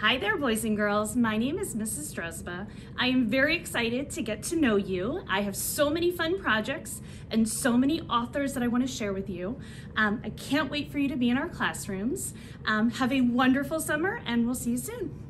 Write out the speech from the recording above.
Hi there, boys and girls. My name is Mrs. Druzba. I am very excited to get to know you. I have so many fun projects and so many authors that I want to share with you. Um, I can't wait for you to be in our classrooms. Um, have a wonderful summer and we'll see you soon.